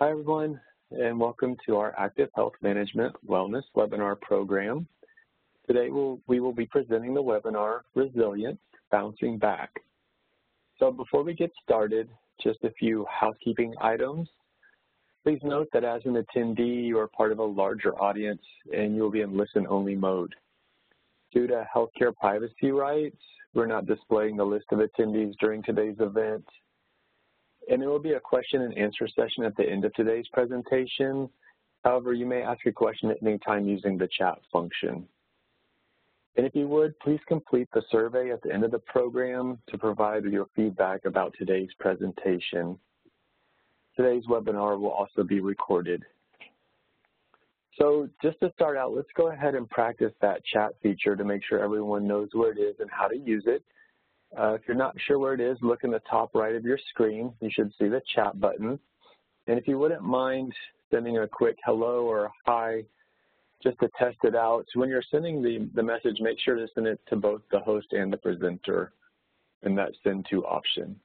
Hi, everyone, and welcome to our ActiveHealth Management Wellness webinar program. Today we'll, we will be presenting the webinar, Resilience, Bouncing Back. So before we get started, just a few housekeeping items. Please note that as an attendee, you are part of a larger audience and you'll be in listen-only mode. Due to healthcare privacy rights, we're not displaying the list of attendees during today's event and there will be a question and answer session at the end of today's presentation. However, you may ask a question at any time using the chat function. And if you would, please complete the survey at the end of the program to provide your feedback about today's presentation. Today's webinar will also be recorded. So just to start out, let's go ahead and practice that chat feature to make sure everyone knows where it is and how to use it. Uh, if you're not sure where it is, look in the top right of your screen. You should see the chat button. And if you wouldn't mind sending a quick hello or hi just to test it out. So when you're sending the, the message, make sure to send it to both the host and the presenter in that send to option.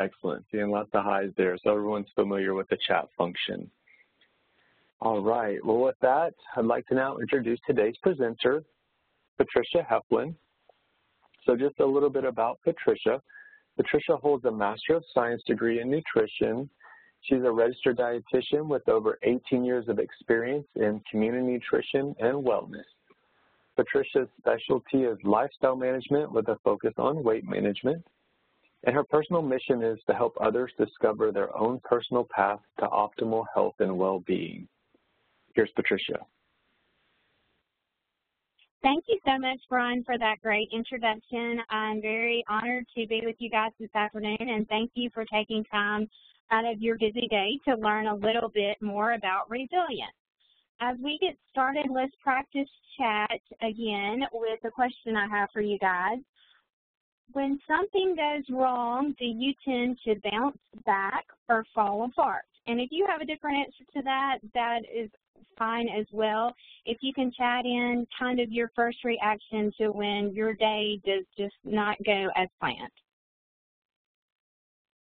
Excellent, seeing lots of highs there. So everyone's familiar with the chat function. All right, well with that, I'd like to now introduce today's presenter, Patricia Heflin. So just a little bit about Patricia. Patricia holds a Master of Science degree in nutrition. She's a registered dietitian with over 18 years of experience in community nutrition and wellness. Patricia's specialty is lifestyle management with a focus on weight management. And her personal mission is to help others discover their own personal path to optimal health and well-being. Here's Patricia. Thank you so much, Brian, for that great introduction. I'm very honored to be with you guys this afternoon, and thank you for taking time out of your busy day to learn a little bit more about resilience. As we get started, let's practice chat again with a question I have for you guys. When something goes wrong, do you tend to bounce back or fall apart? And if you have a different answer to that, that is fine as well. If you can chat in kind of your first reaction to when your day does just not go as planned.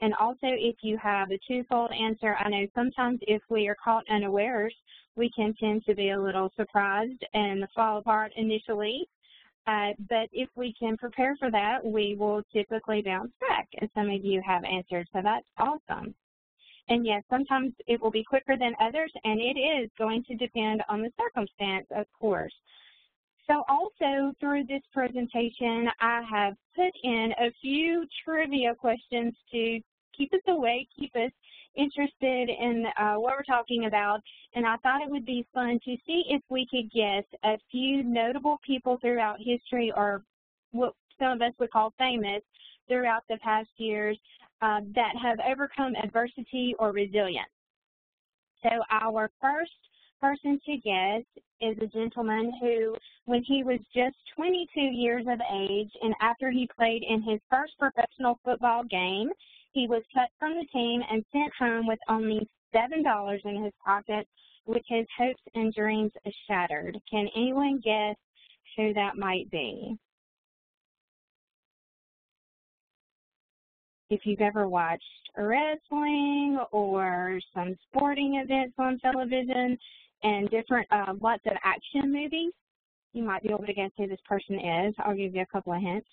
And also if you have a twofold answer, I know sometimes if we are caught unawares, we can tend to be a little surprised and fall apart initially. Uh, but if we can prepare for that, we will typically bounce back, as some of you have answered. So that's awesome. And yes, sometimes it will be quicker than others, and it is going to depend on the circumstance, of course. So also through this presentation, I have put in a few trivia questions to keep us awake, keep us interested in uh, what we're talking about, and I thought it would be fun to see if we could guess a few notable people throughout history or what some of us would call famous throughout the past years uh, that have overcome adversity or resilience. So our first person to guess is a gentleman who, when he was just 22 years of age and after he played in his first professional football game, he was cut from the team and sent home with only $7 in his pocket with his hopes and dreams shattered. Can anyone guess who that might be? If you've ever watched wrestling or some sporting events on television and different, uh, lots of action movies, you might be able to guess who this person is. I'll give you a couple of hints.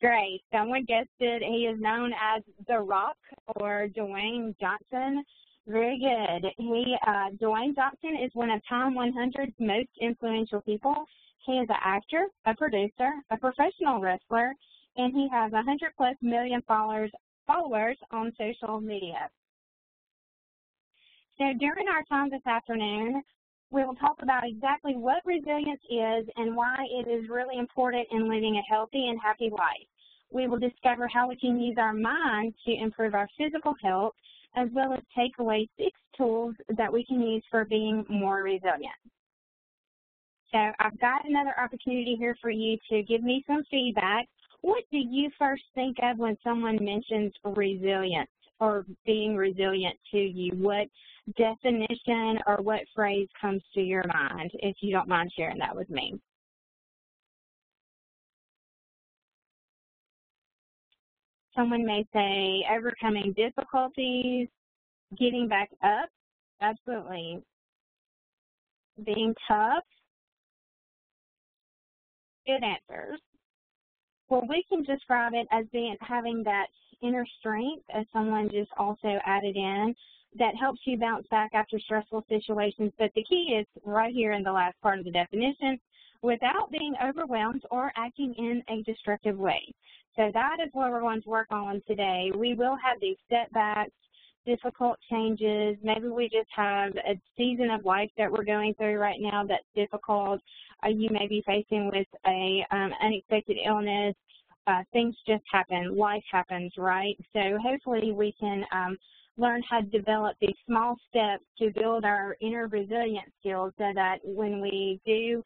Great. Someone guessed it. He is known as The Rock or Dwayne Johnson. Very good. He, uh, Dwayne Johnson is one of Time 100's most influential people. He is an actor, a producer, a professional wrestler, and he has 100 plus million followers, followers on social media. So during our time this afternoon, we will talk about exactly what resilience is and why it is really important in living a healthy and happy life. We will discover how we can use our mind to improve our physical health, as well as take away six tools that we can use for being more resilient. So I've got another opportunity here for you to give me some feedback what do you first think of when someone mentions resilience? or being resilient to you? What definition or what phrase comes to your mind, if you don't mind sharing that with me? Someone may say overcoming difficulties, getting back up, absolutely. Being tough, good answers. Well, we can describe it as being having that inner strength, as someone just also added in, that helps you bounce back after stressful situations. But the key is right here in the last part of the definition, without being overwhelmed or acting in a destructive way. So that is what we're going to work on today. We will have these setbacks, difficult changes. Maybe we just have a season of life that we're going through right now that's difficult. You may be facing with a um, unexpected illness. Uh, things just happen. Life happens, right? So hopefully we can um, learn how to develop these small steps to build our inner resilience skills so that when we do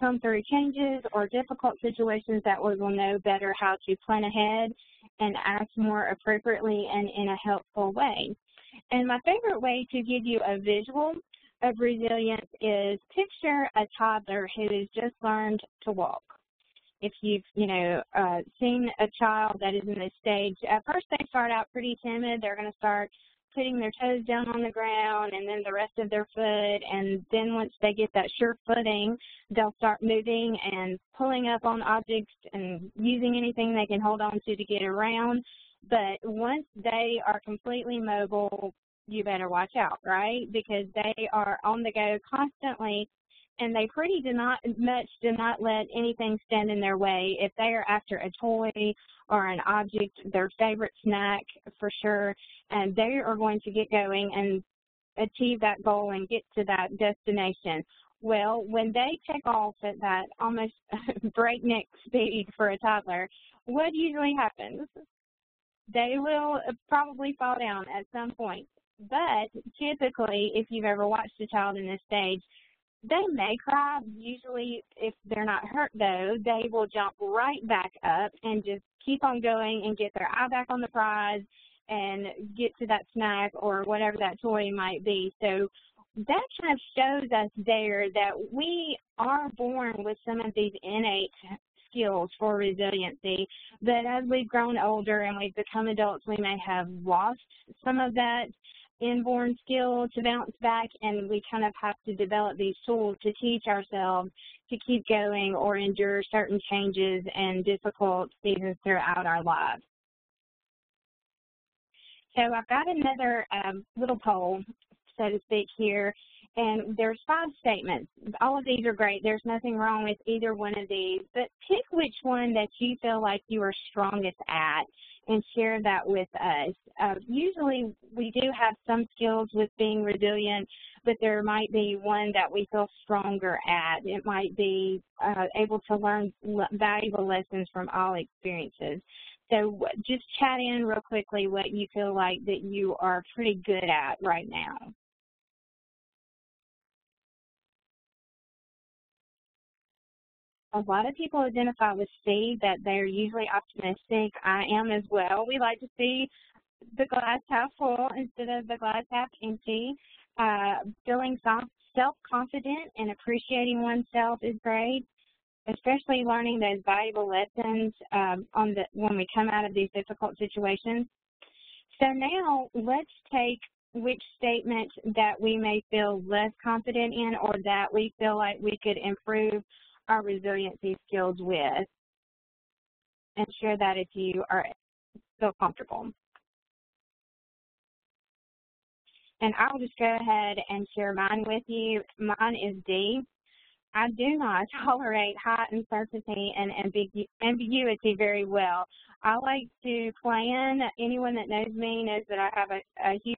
come through changes or difficult situations that we will know better how to plan ahead and act more appropriately and in a helpful way. And my favorite way to give you a visual of resilience is picture a toddler who has just learned to walk. If you've, you know, uh, seen a child that is in this stage, at first they start out pretty timid. They're going to start putting their toes down on the ground and then the rest of their foot. And then once they get that sure footing, they'll start moving and pulling up on objects and using anything they can hold on to to get around. But once they are completely mobile, you better watch out, right? Because they are on the go constantly and they pretty do not much do not let anything stand in their way. If they are after a toy or an object, their favorite snack for sure, and they are going to get going and achieve that goal and get to that destination. Well, when they take off at that almost breakneck speed for a toddler, what usually happens? They will probably fall down at some point. But typically, if you've ever watched a child in this stage, they may cry. Usually, if they're not hurt, though, they will jump right back up and just keep on going and get their eye back on the prize and get to that snack or whatever that toy might be. So that kind of shows us there that we are born with some of these innate skills for resiliency, but as we've grown older and we've become adults, we may have lost some of that inborn skill to bounce back, and we kind of have to develop these tools to teach ourselves to keep going or endure certain changes and difficult seasons throughout our lives. So I've got another um, little poll, so to speak, here, and there's five statements. All of these are great. There's nothing wrong with either one of these, but pick which one that you feel like you are strongest at and share that with us. Uh, usually we do have some skills with being resilient, but there might be one that we feel stronger at. It might be uh, able to learn valuable lessons from all experiences. So just chat in real quickly what you feel like that you are pretty good at right now. A lot of people identify with C, that they're usually optimistic. I am as well. We like to see the glass half full instead of the glass half empty. Uh, feeling self-confident and appreciating oneself is great, especially learning those valuable lessons um, on the when we come out of these difficult situations. So now let's take which statement that we may feel less confident in or that we feel like we could improve our resiliency skills with and share that if you are feel comfortable. And I'll just go ahead and share mine with you. Mine is D. I do not tolerate high uncertainty and ambigu ambiguity very well. I like to plan. Anyone that knows me knows that I have a, a huge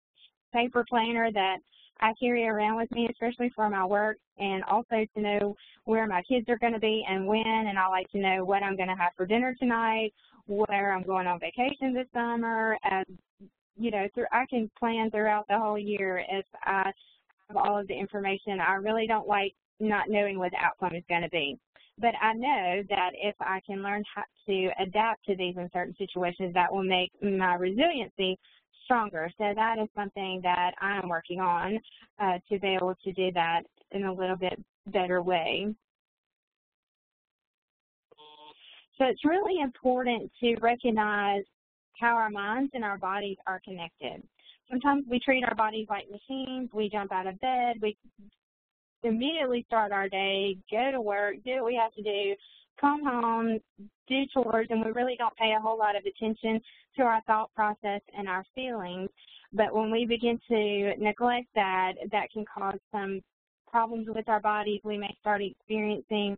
paper planner that I carry around with me, especially for my work, and also to know where my kids are going to be and when, and I like to know what I'm going to have for dinner tonight, where I'm going on vacation this summer, and you know, through, I can plan throughout the whole year if I have all of the information. I really don't like not knowing what the outcome is going to be. But I know that if I can learn how to adapt to these uncertain situations, that will make my resiliency stronger. So that is something that I'm working on uh, to be able to do that in a little bit better way. So it's really important to recognize how our minds and our bodies are connected. Sometimes we treat our bodies like machines. We jump out of bed. We immediately start our day, go to work, do what we have to do, come home, do chores, and we really don't pay a whole lot of attention to our thought process and our feelings. But when we begin to neglect that, that can cause some problems with our bodies. We may start experiencing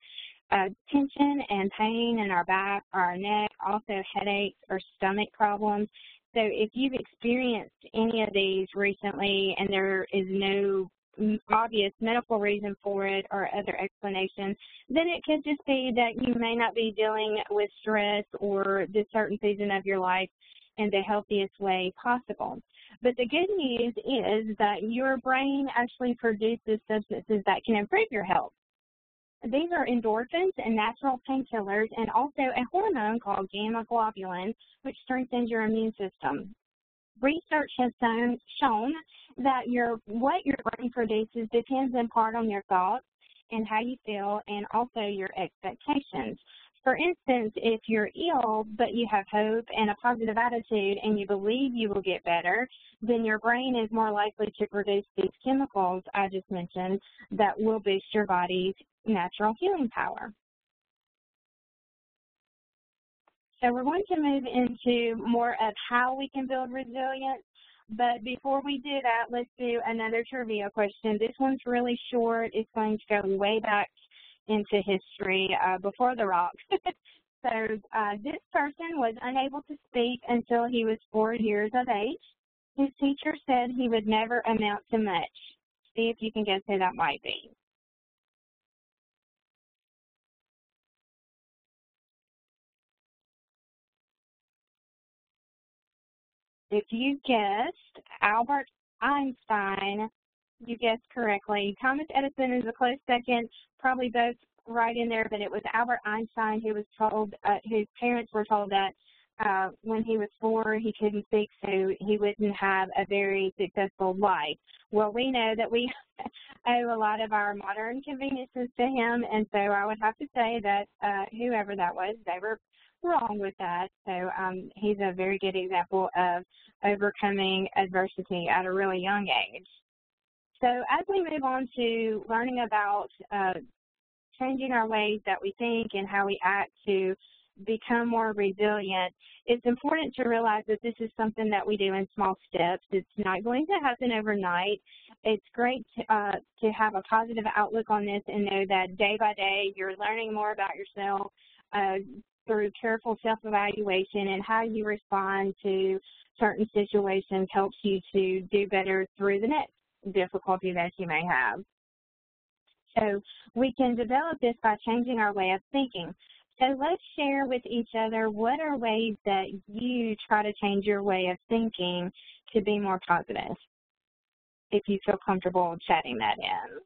uh, tension and pain in our back, our neck, also headaches or stomach problems. So if you've experienced any of these recently and there is no obvious medical reason for it or other explanation, then it could just be that you may not be dealing with stress or this certain season of your life in the healthiest way possible. But the good news is that your brain actually produces substances that can improve your health. These are endorphins and natural painkillers and also a hormone called gamma globulin, which strengthens your immune system. Research has shown that your what your brain produces depends in part on your thoughts and how you feel and also your expectations. For instance, if you're ill but you have hope and a positive attitude and you believe you will get better, then your brain is more likely to produce these chemicals I just mentioned that will boost your body's natural healing power. So we're going to move into more of how we can build resilience. But before we do that, let's do another trivia question. This one's really short. It's going to go way back into history uh, before the rocks. so uh, this person was unable to speak until he was four years of age. His teacher said he would never amount to much. See if you can guess who that might be. If you guessed Albert Einstein, you guessed correctly. Thomas Edison is a close second, probably both right in there, but it was Albert Einstein who was told, uh, whose parents were told that uh, when he was four, he couldn't speak, so he wouldn't have a very successful life. Well, we know that we owe a lot of our modern conveniences to him, and so I would have to say that uh, whoever that was, they were wrong with that. So um, he's a very good example of overcoming adversity at a really young age. So as we move on to learning about uh, changing our ways that we think and how we act to become more resilient, it's important to realize that this is something that we do in small steps. It's not going to happen overnight. It's great to, uh, to have a positive outlook on this and know that day by day you're learning more about yourself, uh, through careful self-evaluation and how you respond to certain situations helps you to do better through the next difficulty that you may have. So we can develop this by changing our way of thinking. So let's share with each other what are ways that you try to change your way of thinking to be more positive, if you feel comfortable chatting that in.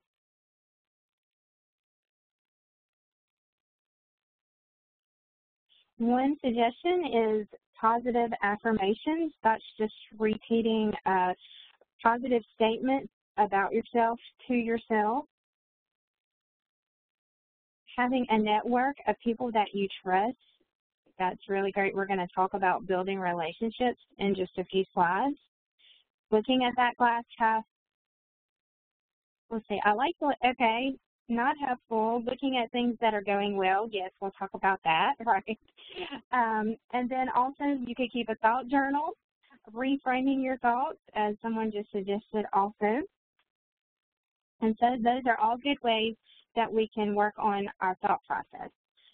One suggestion is positive affirmations. That's just repeating a positive statement about yourself to yourself. Having a network of people that you trust. That's really great. We're going to talk about building relationships in just a few slides. Looking at that glass half. Let's see. I like, okay, not helpful, looking at things that are going well, yes, we'll talk about that, right? Um, and then also you could keep a thought journal, reframing your thoughts, as someone just suggested also. And so those are all good ways that we can work on our thought process.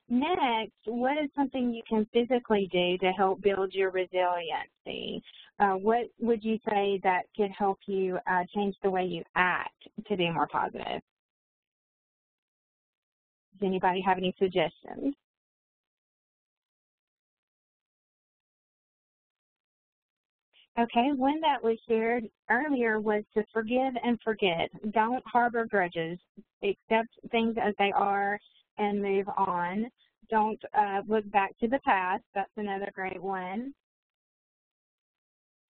Next, what is something you can physically do to help build your resiliency? Uh, what would you say that could help you uh, change the way you act to be more positive? Does anybody have any suggestions? Okay, one that was shared earlier was to forgive and forget. Don't harbor grudges. Accept things as they are and move on. Don't uh, look back to the past. That's another great one.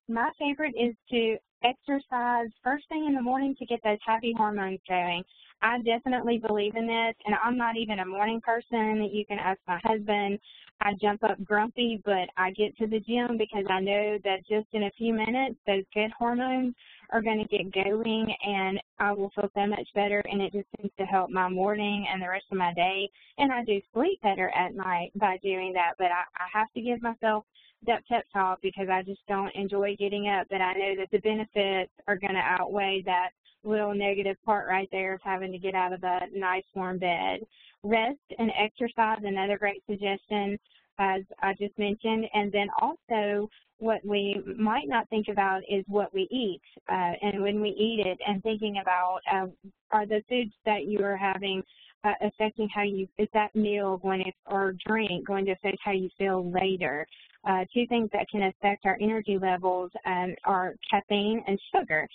my favorite is to exercise first thing in the morning to get those happy hormones going. I definitely believe in this, and I'm not even a morning person. You can ask my husband. I jump up grumpy, but I get to the gym because I know that just in a few minutes, those good hormones are going to get going, and I will feel so much better, and it just seems to help my morning and the rest of my day. And I do sleep better at night by doing that, but I, I have to give myself that pep talk because I just don't enjoy getting up, but I know that the benefits are going to outweigh that little negative part right there of having to get out of the nice warm bed. Rest and exercise, another great suggestion, as I just mentioned. And then also what we might not think about is what we eat uh, and when we eat it and thinking about uh, are the foods that you are having uh, affecting how you, is that meal going to, or drink going to affect how you feel later? Uh, two things that can affect our energy levels um, are caffeine and sugar.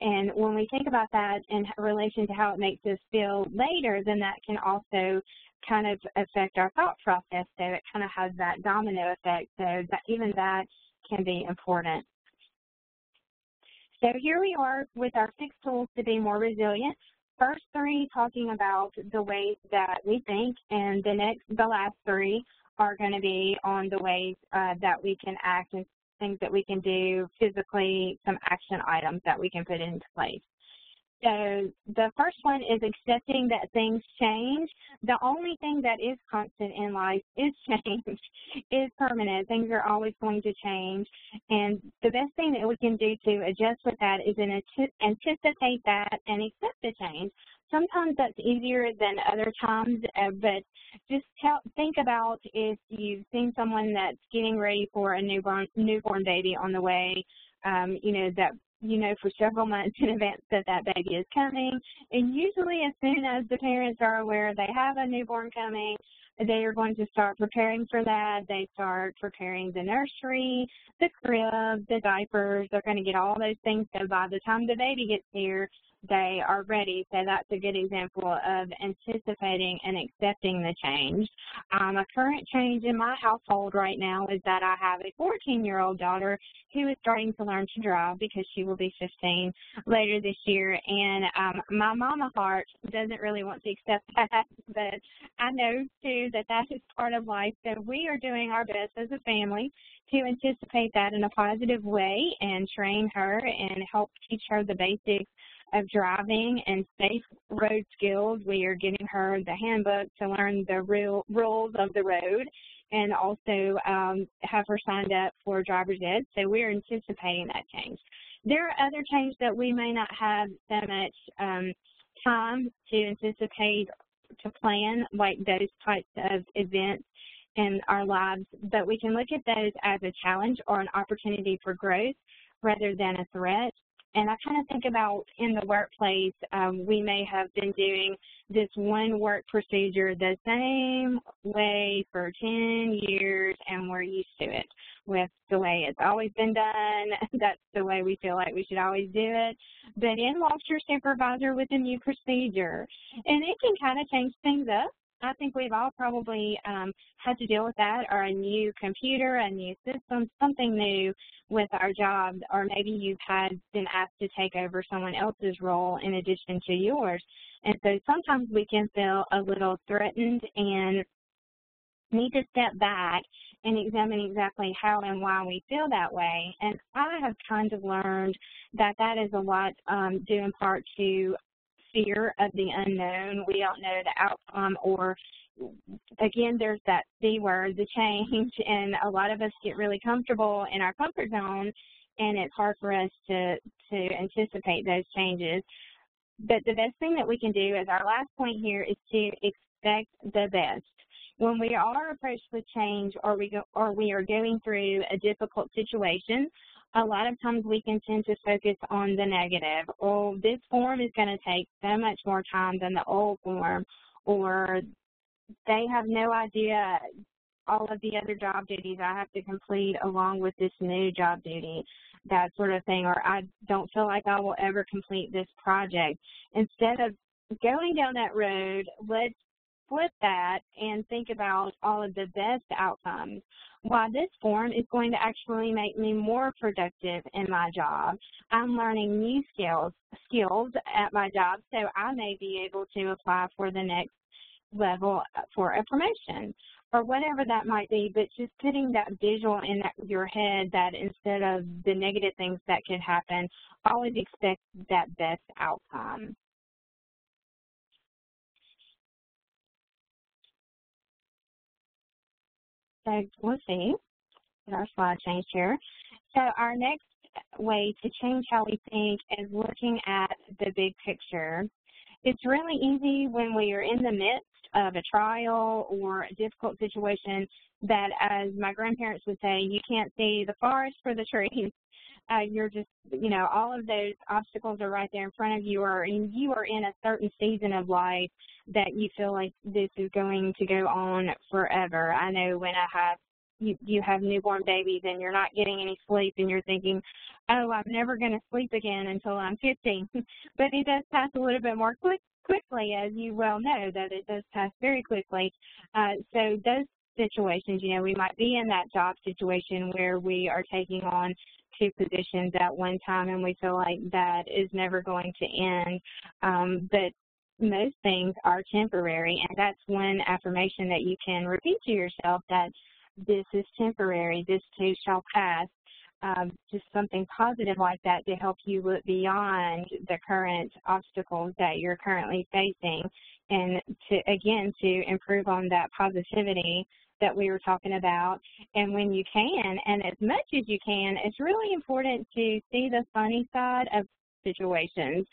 And when we think about that in relation to how it makes us feel later, then that can also kind of affect our thought process. So it kind of has that domino effect. So that even that can be important. So here we are with our six tools to be more resilient. First three talking about the ways that we think, and the next, the last three are going to be on the ways uh, that we can act and things that we can do physically, some action items that we can put into place. So the first one is accepting that things change. The only thing that is constant in life is change, is permanent. Things are always going to change. And the best thing that we can do to adjust with that is anticipate that and accept the change. Sometimes that's easier than other times, uh, but just tell, think about if you've seen someone that's getting ready for a newborn newborn baby on the way, um, you know, that you know for several months in advance that that baby is coming. And usually as soon as the parents are aware they have a newborn coming, they are going to start preparing for that. They start preparing the nursery, the crib, the diapers. They're going to get all those things. So by the time the baby gets here, they are ready. So that's a good example of anticipating and accepting the change. Um, a current change in my household right now is that I have a 14-year-old daughter who is starting to learn to drive because she will be 15 later this year. And um, my mama heart doesn't really want to accept that, but I know too that that is part of life. So we are doing our best as a family to anticipate that in a positive way and train her and help teach her the basics of driving and safe road skills. We are giving her the handbook to learn the real rules of the road and also um, have her signed up for driver's ed. So we're anticipating that change. There are other changes that we may not have so much um, time to anticipate to plan, like those types of events in our lives, but we can look at those as a challenge or an opportunity for growth rather than a threat. And I kind of think about in the workplace, um, we may have been doing this one work procedure the same way for 10 years and we're used to it with the way it's always been done. That's the way we feel like we should always do it. But in walks your supervisor with a new procedure. And it can kind of change things up I think we've all probably um, had to deal with that or a new computer, a new system, something new with our job, or maybe you've had been asked to take over someone else's role in addition to yours. And so sometimes we can feel a little threatened and need to step back and examine exactly how and why we feel that way. And I have kind of learned that that is a lot um, due in part to fear of the unknown. We don't know the outcome or again, there's that C word, the change, and a lot of us get really comfortable in our comfort zone, and it's hard for us to, to anticipate those changes. But the best thing that we can do as our last point here is to expect the best. When we are approached with change or we, go, or we are going through a difficult situation, a lot of times we can tend to focus on the negative. Oh, this form is going to take so much more time than the old form, or they have no idea all of the other job duties I have to complete along with this new job duty, that sort of thing, or I don't feel like I will ever complete this project. Instead of going down that road, let's flip that and think about all of the best outcomes. While this form is going to actually make me more productive in my job, I'm learning new skills skills at my job, so I may be able to apply for the next level for a promotion or whatever that might be, but just putting that visual in your head that instead of the negative things that could happen, always expect that best outcome. So we'll see. Get our slide changed here. So our next way to change how we think is looking at the big picture. It's really easy when we are in the midst of a trial or a difficult situation that, as my grandparents would say, you can't see the forest for the trees. Uh, you're just, you know, all of those obstacles are right there in front of you, or and you are in a certain season of life that you feel like this is going to go on forever. I know when I have you, you have newborn babies and you're not getting any sleep and you're thinking, oh, I'm never going to sleep again until I'm 15. but it does pass a little bit more quick, quickly, as you well know, that it does pass very quickly. Uh, so those situations, you know, we might be in that job situation where we are taking on two positions at one time and we feel like that is never going to end. Um, but most things are temporary, and that's one affirmation that you can repeat to yourself that this is temporary, this too shall pass. Um, just something positive like that to help you look beyond the current obstacles that you're currently facing and to, again, to improve on that positivity that we were talking about. And when you can, and as much as you can, it's really important to see the funny side of situations.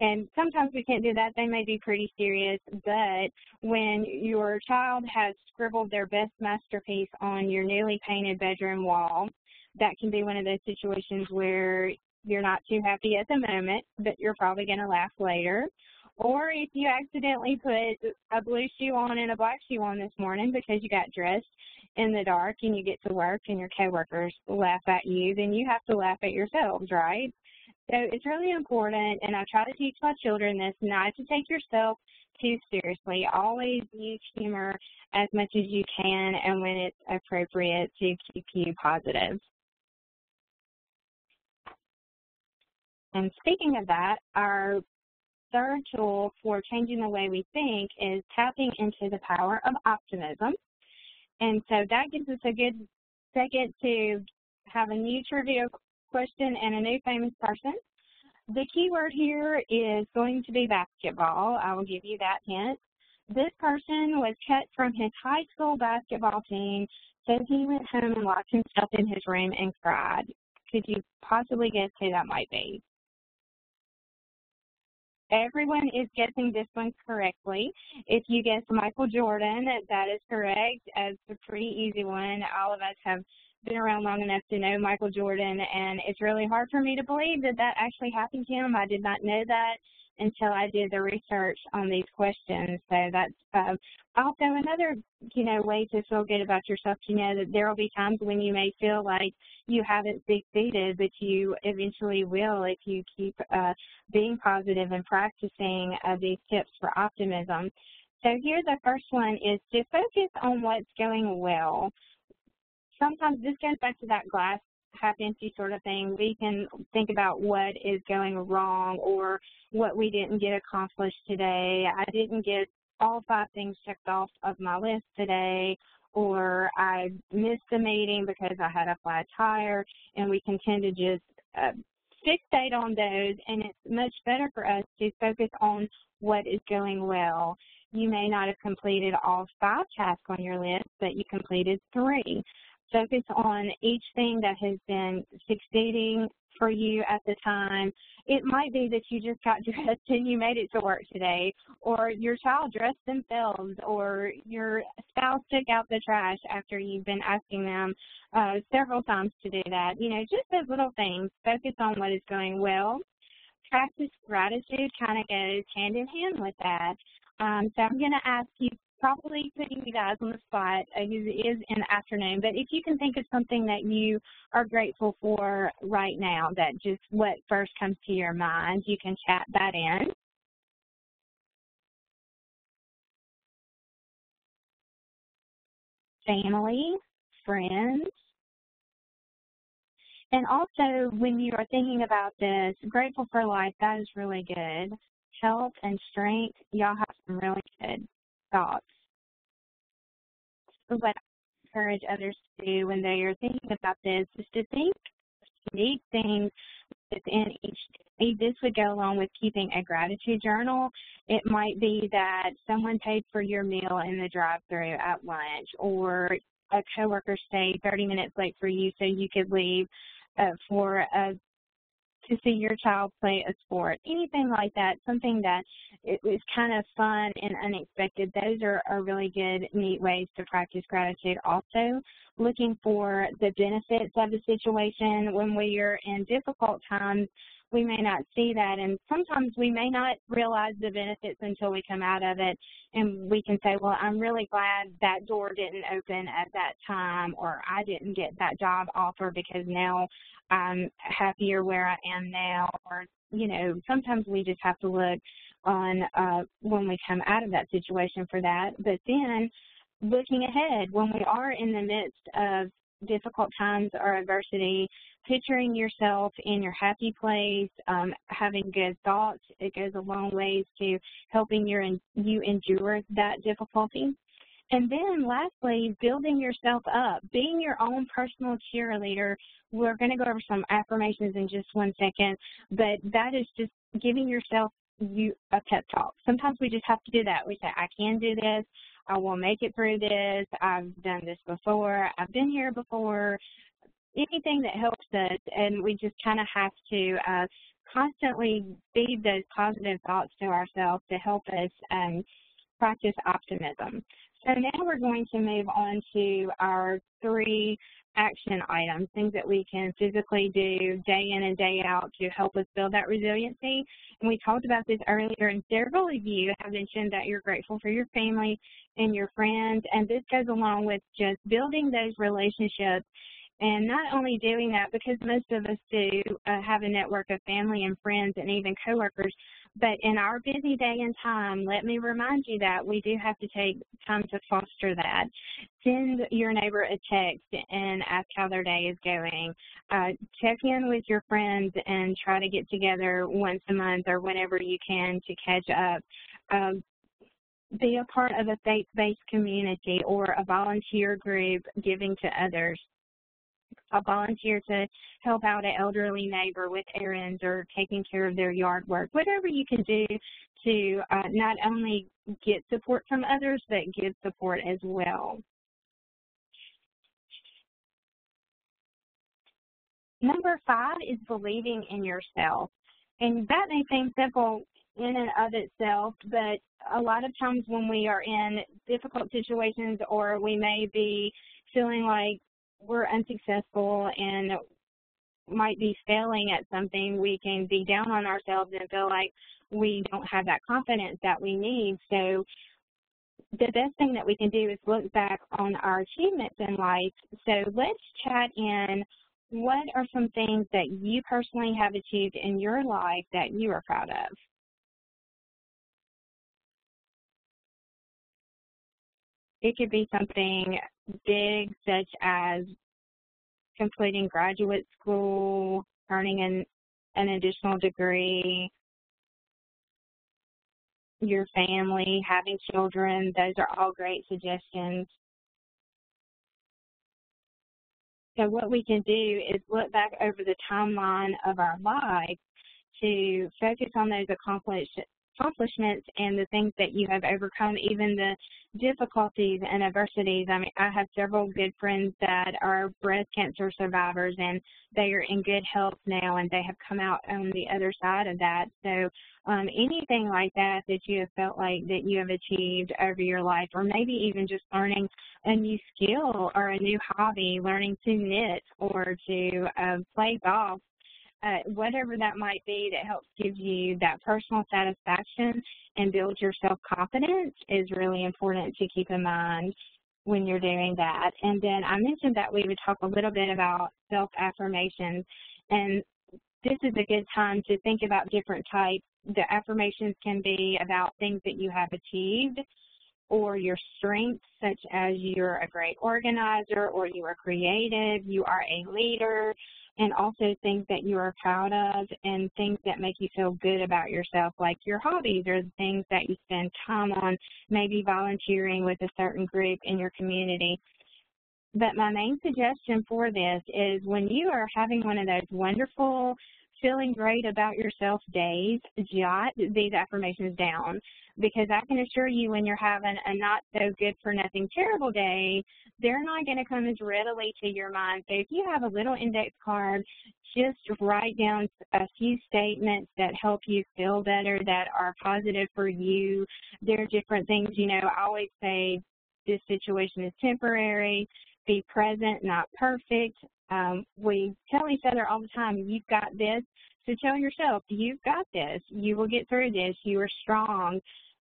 And sometimes we can't do that. They may be pretty serious, but when your child has scribbled their best masterpiece on your newly painted bedroom wall, that can be one of those situations where you're not too happy at the moment, but you're probably going to laugh later. Or if you accidentally put a blue shoe on and a black shoe on this morning because you got dressed in the dark and you get to work and your coworkers laugh at you, then you have to laugh at yourselves, right? So it's really important, and I try to teach my children this, not to take yourself too seriously. Always use humor as much as you can and when it's appropriate to keep you positive. And speaking of that, our third tool for changing the way we think is tapping into the power of optimism. And so that gives us a good second to have a new trivia question and a new famous person. The key word here is going to be basketball. I will give you that hint. This person was cut from his high school basketball team, so he went home and locked himself in his room and cried. Could you possibly guess who that might be? Everyone is guessing this one correctly. If you guess Michael Jordan, that is correct. It's a pretty easy one. All of us have been around long enough to know Michael Jordan, and it's really hard for me to believe that that actually happened to him. I did not know that until I did the research on these questions. So that's um, also another, you know, way to feel good about yourself to know that there will be times when you may feel like you haven't succeeded, but you eventually will if you keep uh, being positive and practicing uh, these tips for optimism. So here the first one is to focus on what's going well sometimes this goes back to that glass half empty sort of thing. We can think about what is going wrong or what we didn't get accomplished today. I didn't get all five things checked off of my list today or I missed the meeting because I had a flat tire and we can tend to just uh, fixate on those and it's much better for us to focus on what is going well. You may not have completed all five tasks on your list, but you completed three focus on each thing that has been succeeding for you at the time. It might be that you just got dressed and you made it to work today, or your child dressed themselves, or your spouse took out the trash after you've been asking them uh, several times to do that. You know, just those little things. Focus on what is going well. Practice gratitude kind of goes hand in hand with that. Um, so I'm going to ask you probably putting you guys on the spot uh, it is the afternoon, but if you can think of something that you are grateful for right now, that just what first comes to your mind, you can chat that in. family, friends. And also, when you are thinking about this, grateful for life, that is really good. Health and strength, y'all have some really good thoughts. What I encourage others to do when they are thinking about this is to think unique things within each day. This would go along with keeping a gratitude journal. It might be that someone paid for your meal in the drive-through at lunch, or a coworker stayed 30 minutes late for you so you could leave uh, for a to see your child play a sport, anything like that, something that it was kind of fun and unexpected. Those are, are really good, neat ways to practice gratitude. Also, looking for the benefits of the situation when we are in difficult times we may not see that. And sometimes we may not realize the benefits until we come out of it and we can say, well, I'm really glad that door didn't open at that time or I didn't get that job offer because now I'm happier where I am now or, you know, sometimes we just have to look on uh, when we come out of that situation for that. But then looking ahead, when we are in the midst of difficult times or adversity, picturing yourself in your happy place, um, having good thoughts, it goes a long ways to helping your, you endure that difficulty. And then lastly, building yourself up, being your own personal cheerleader. We're going to go over some affirmations in just one second, but that is just giving yourself you a pep talk. Sometimes we just have to do that. We say, I can do this. I will make it through this. I've done this before. I've been here before. Anything that helps us, and we just kind of have to uh, constantly feed those positive thoughts to ourselves to help us um, practice optimism. So now we're going to move on to our three action items, things that we can physically do day in and day out to help us build that resiliency. And we talked about this earlier, and several of you have mentioned that you're grateful for your family and your friends, and this goes along with just building those relationships and not only doing that, because most of us do uh, have a network of family and friends and even coworkers, but in our busy day and time, let me remind you that we do have to take time to foster that. Send your neighbor a text and ask how their day is going. Uh, check in with your friends and try to get together once a month or whenever you can to catch up. Um, be a part of a faith-based community or a volunteer group giving to others a volunteer to help out an elderly neighbor with errands or taking care of their yard work, whatever you can do to uh, not only get support from others, but give support as well. Number five is believing in yourself. And that may seem simple in and of itself, but a lot of times when we are in difficult situations or we may be feeling like we're unsuccessful and might be failing at something, we can be down on ourselves and feel like we don't have that confidence that we need. So the best thing that we can do is look back on our achievements in life. So let's chat in what are some things that you personally have achieved in your life that you are proud of? It could be something big, such as completing graduate school, earning an, an additional degree, your family, having children. Those are all great suggestions. So what we can do is look back over the timeline of our life to focus on those accomplishments accomplishments and the things that you have overcome, even the difficulties and adversities. I mean, I have several good friends that are breast cancer survivors and they are in good health now and they have come out on the other side of that. So um, anything like that that you have felt like that you have achieved over your life or maybe even just learning a new skill or a new hobby, learning to knit or to uh, play golf uh, whatever that might be that helps give you that personal satisfaction and build your self-confidence is really important to keep in mind when you're doing that. And then I mentioned that we would talk a little bit about self-affirmations, and this is a good time to think about different types. The affirmations can be about things that you have achieved, or your strengths, such as you're a great organizer or you are creative, you are a leader, and also things that you are proud of and things that make you feel good about yourself, like your hobbies or the things that you spend time on, maybe volunteering with a certain group in your community. But my main suggestion for this is when you are having one of those wonderful, feeling great about yourself days, jot these affirmations down because I can assure you when you're having a not so good for nothing terrible day, they're not going to come as readily to your mind. So if you have a little index card, just write down a few statements that help you feel better, that are positive for you. There are different things, you know, I always say this situation is temporary be present, not perfect. Um, we tell each other all the time, you've got this. So tell yourself, you've got this. You will get through this. You are strong.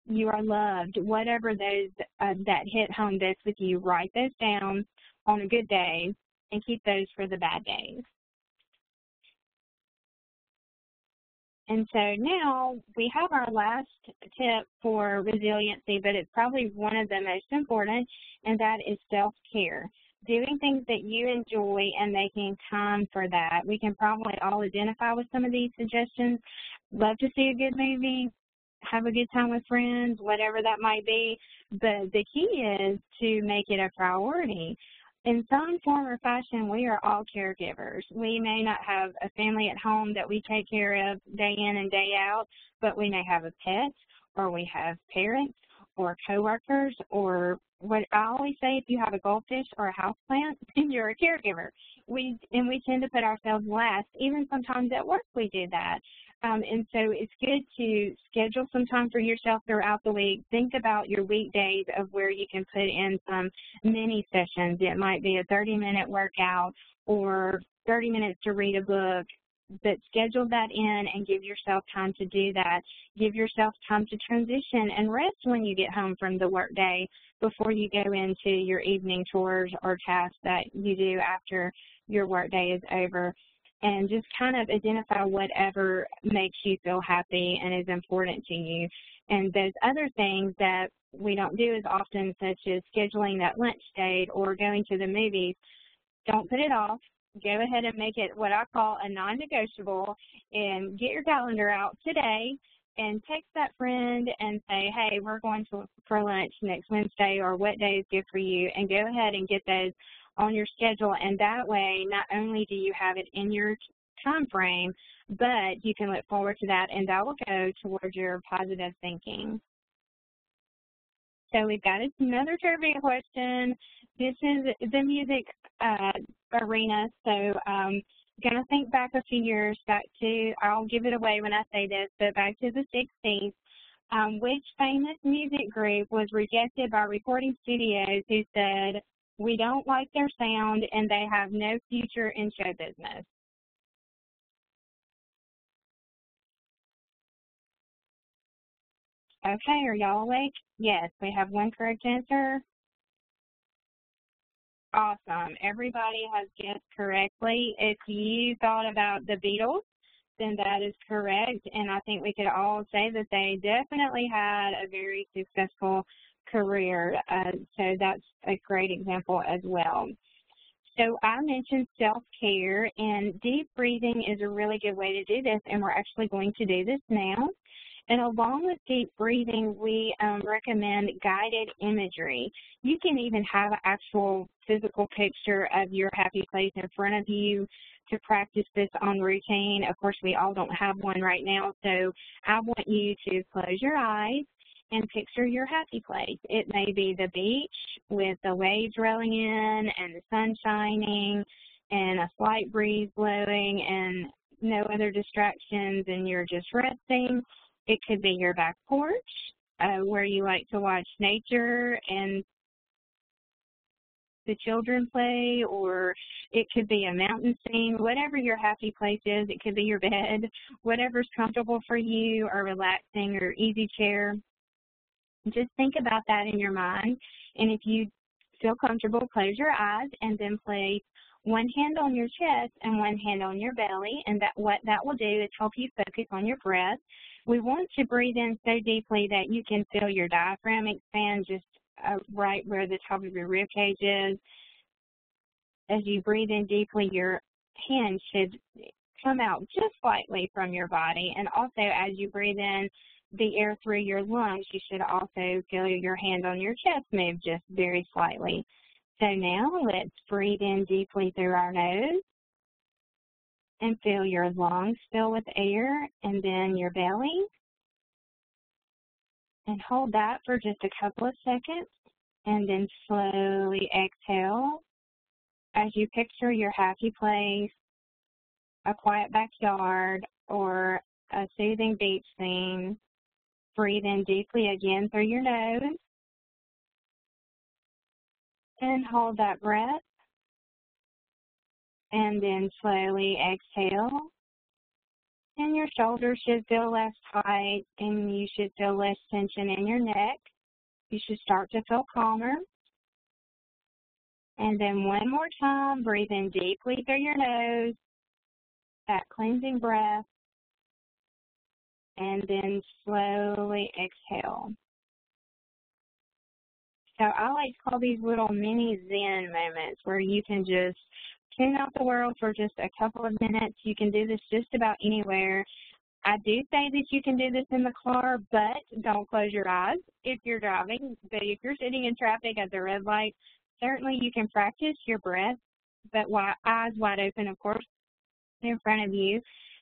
You are loved. Whatever those uh, that hit home best with you, write those down on a good day and keep those for the bad days. And so now we have our last tip for resiliency, but it's probably one of the most important, and that is self-care doing things that you enjoy and making time for that. We can probably all identify with some of these suggestions. Love to see a good movie, have a good time with friends, whatever that might be. But the key is to make it a priority. In some form or fashion, we are all caregivers. We may not have a family at home that we take care of day in and day out, but we may have a pet or we have parents or coworkers or what I always say, if you have a goldfish or a house plant, you're a caregiver. We and we tend to put ourselves last. Even sometimes at work, we do that. Um, and so it's good to schedule some time for yourself throughout the week. Think about your weekdays of where you can put in some mini sessions. It might be a 30-minute workout or 30 minutes to read a book but schedule that in and give yourself time to do that. Give yourself time to transition and rest when you get home from the workday before you go into your evening chores or tasks that you do after your workday is over. And just kind of identify whatever makes you feel happy and is important to you. And those other things that we don't do as often, such as scheduling that lunch date or going to the movies, don't put it off go ahead and make it what I call a non-negotiable and get your calendar out today and text that friend and say, hey, we're going to for lunch next Wednesday or what day is good for you and go ahead and get those on your schedule and that way not only do you have it in your time frame, but you can look forward to that and that will go towards your positive thinking. So we've got another trivia question. This is the music uh, arena. So um, going to think back a few years, back to, I'll give it away when I say this, but back to the 60s. Um, which famous music group was rejected by recording studios who said, we don't like their sound and they have no future in show business? Okay, are y'all awake? Yes, we have one correct answer. Awesome. Everybody has guessed correctly. If you thought about the Beatles, then that is correct. And I think we could all say that they definitely had a very successful career. Uh, so that's a great example as well. So I mentioned self-care, and deep breathing is a really good way to do this, and we're actually going to do this now. And along with deep breathing, we um, recommend guided imagery. You can even have an actual physical picture of your happy place in front of you to practice this on routine. Of course, we all don't have one right now, so I want you to close your eyes and picture your happy place. It may be the beach with the waves rolling in and the sun shining and a slight breeze blowing and no other distractions and you're just resting it could be your back porch uh, where you like to watch nature and the children play, or it could be a mountain scene, whatever your happy place is. It could be your bed, whatever's comfortable for you, or relaxing, or easy chair. Just think about that in your mind. And if you feel comfortable, close your eyes and then place one hand on your chest and one hand on your belly. And that what that will do is help you focus on your breath We want to breathe in so deeply that you can feel your diaphragm expand just uh, right where the top of your rib cage is. As you breathe in deeply, your hand should come out just slightly from your body. And also, as you breathe in the air through your lungs, you should also feel your hand on your chest move just very slightly. So now let's breathe in deeply through our nose and feel your lungs fill with air and then your belly. And hold that for just a couple of seconds and then slowly exhale as you picture your happy place, a quiet backyard, or a soothing beach scene. Breathe in deeply again through your nose and hold that breath. And then slowly exhale. And your shoulders should feel less tight and you should feel less tension in your neck. You should start to feel calmer. And then one more time, breathe in deeply through your nose, that cleansing breath, and then slowly exhale. So I like to call these little mini Zen moments where you can just tune out the world for just a couple of minutes. You can do this just about anywhere. I do say that you can do this in the car, but don't close your eyes if you're driving. But if you're sitting in traffic at the red light, certainly you can practice your breath, but eyes wide open, of course, in front of you.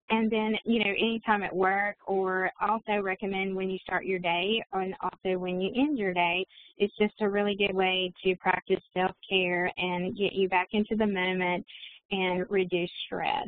And then, you know, anytime at work or also recommend when you start your day and also when you end your day, it's just a really good way to practice self-care and get you back into the moment and reduce stress.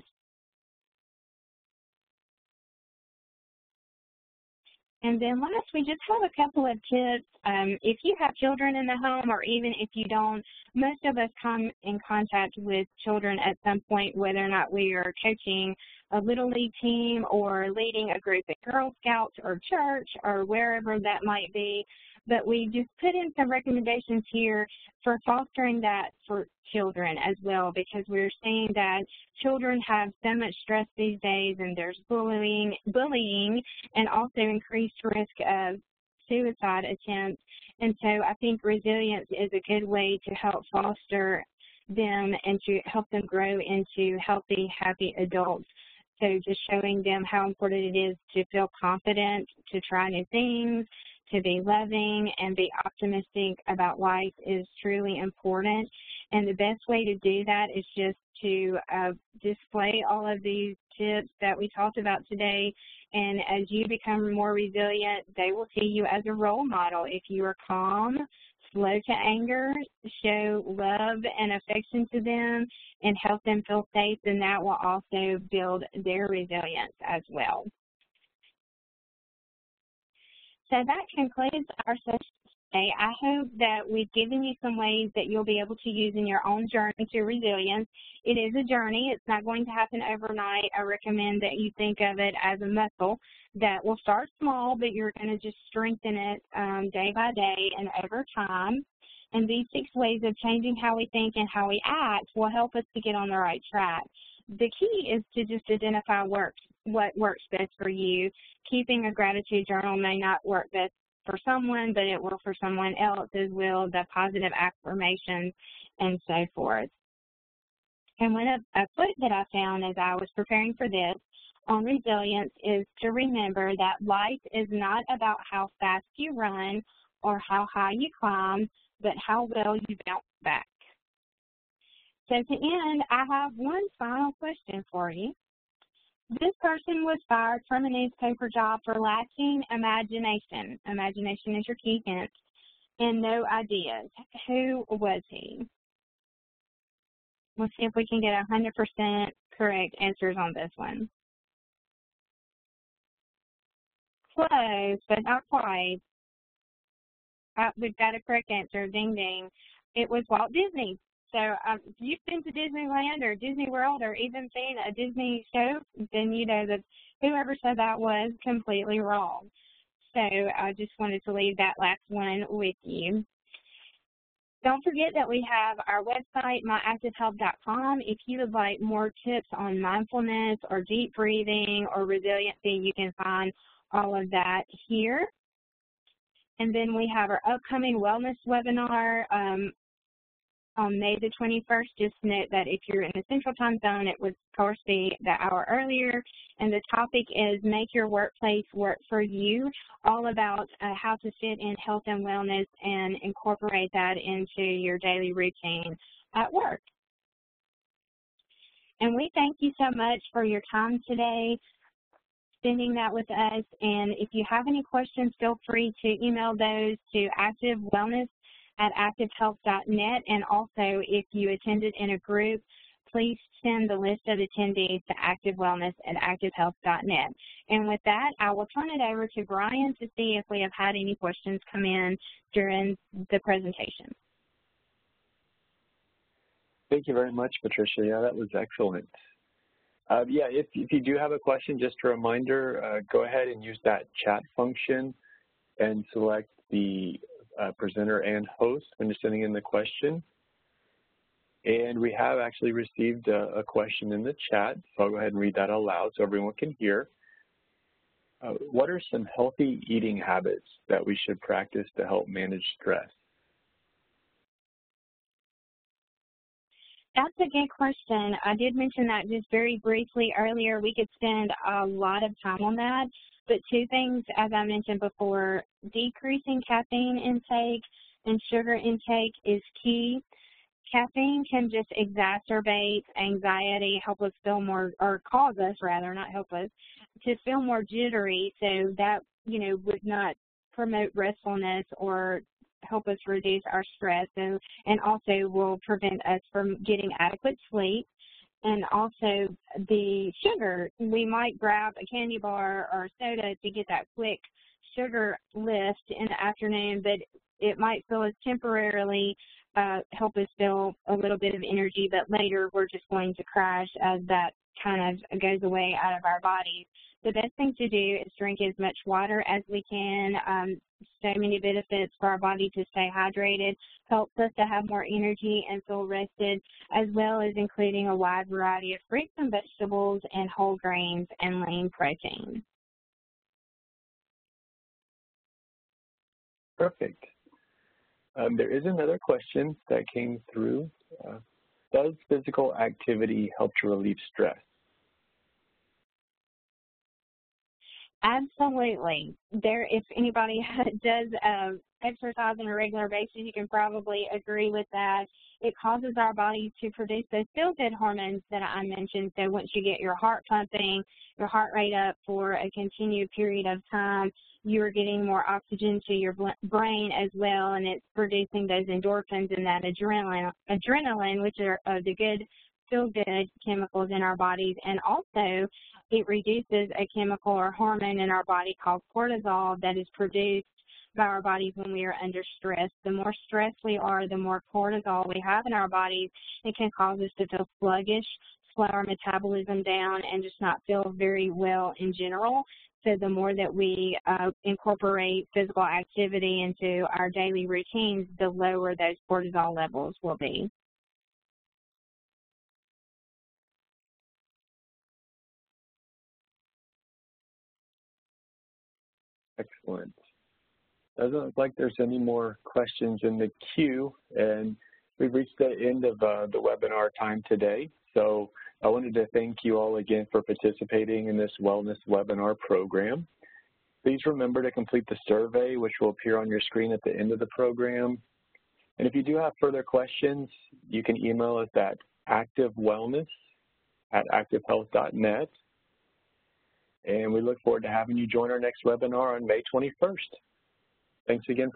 And then last, we just have a couple of tips. Um, if you have children in the home or even if you don't, most of us come in contact with children at some point, whether or not we are coaching a Little League team or leading a group at Girl Scouts or church or wherever that might be but we just put in some recommendations here for fostering that for children as well because we're seeing that children have so much stress these days and there's bullying bullying and also increased risk of suicide attempts and so I think resilience is a good way to help foster them and to help them grow into healthy, happy adults. So just showing them how important it is to feel confident, to try new things, to be loving and be optimistic about life is truly important. And the best way to do that is just to uh, display all of these tips that we talked about today. And as you become more resilient, they will see you as a role model. If you are calm, slow to anger, show love and affection to them, and help them feel safe, then that will also build their resilience as well. So that concludes our session today. I hope that we've given you some ways that you'll be able to use in your own journey to resilience. It is a journey. It's not going to happen overnight. I recommend that you think of it as a muscle that will start small, but you're going to just strengthen it um, day by day and over time. And these six ways of changing how we think and how we act will help us to get on the right track. The key is to just identify what works best for you. Keeping a gratitude journal may not work best for someone, but it will for someone else as well, the positive affirmations and so forth. And one of a quote that I found as I was preparing for this on resilience is to remember that life is not about how fast you run or how high you climb, but how well you bounce back. So to end, I have one final question for you. This person was fired from a newspaper job for lacking imagination. Imagination is your key hint. And no ideas. Who was he? Let's see if we can get 100% correct answers on this one. Close, but not quite. Uh, we've got a correct answer. Ding, ding. It was Walt Disney. So um, if you've been to Disneyland or Disney World or even seen a Disney show, then you know that whoever said that was completely wrong. So I just wanted to leave that last one with you. Don't forget that we have our website, myactivehealth.com. If you would like more tips on mindfulness or deep breathing or resiliency, you can find all of that here. And then we have our upcoming wellness webinar um, on May the 21st. Just note that if you're in the Central Time Zone, it would, of course, be the hour earlier. And the topic is Make Your Workplace Work for You, all about uh, how to fit in health and wellness and incorporate that into your daily routine at work. And we thank you so much for your time today, spending that with us. And if you have any questions, feel free to email those to activewellness at activehealth.net. And also, if you attended in a group, please send the list of attendees to activewellness at activehealth.net. And with that, I will turn it over to Brian to see if we have had any questions come in during the presentation. Thank you very much, Patricia. Yeah, that was excellent. Uh, yeah, if, if you do have a question, just a reminder, uh, go ahead and use that chat function and select the presenter and host when you're sending in the question. And we have actually received a, a, question in the chat, so I'll go ahead and read that aloud so everyone can hear. Uh, what are some healthy eating habits that we should practice to help manage stress? That's a good question. I did mention that just very briefly earlier. We could spend a lot of time on that. But two things, as I mentioned before, decreasing caffeine intake and sugar intake is key. Caffeine can just exacerbate anxiety, help us feel more, or cause us rather, not help us, to feel more jittery. So that, you know, would not promote restfulness or help us reduce our stress and, and also will prevent us from getting adequate sleep. And also the sugar, we might grab a candy bar or soda to get that quick sugar lift in the afternoon, but it might feel as temporarily uh, help us feel a little bit of energy, but later we're just going to crash as that kind of goes away out of our bodies the best thing to do is drink as much water as we can. Um, so many benefits for our body to stay hydrated, helps us to have more energy and feel rested, as well as including a wide variety of fruits and vegetables and whole grains and lean protein. Perfect. Um, there is another question that came through. Uh, does physical activity help to relieve stress? Absolutely. There, if anybody does uh, exercise on a regular basis, you can probably agree with that. It causes our body to produce those feel-good hormones that I mentioned. So once you get your heart pumping, your heart rate up for a continued period of time, you are getting more oxygen to your brain as well, and it's producing those endorphins and that adrenaline, adrenaline, which are uh, the good feel-good chemicals in our bodies, and also it reduces a chemical or hormone in our body called cortisol that is produced by our bodies when we are under stress. The more stressed we are, the more cortisol we have in our bodies. It can cause us to feel sluggish, slow our metabolism down, and just not feel very well in general. So the more that we uh, incorporate physical activity into our daily routines, the lower those cortisol levels will be. Excellent. Doesn't look like there's any more questions in the queue, and we've reached the end of uh, the webinar time today. So I wanted to thank you all again for participating in this wellness webinar program. Please remember to complete the survey, which will appear on your screen at the end of the program. And if you do have further questions, you can email us at activewellness at activehealth.net. And we look forward to having you join our next webinar on May 21st. Thanks again.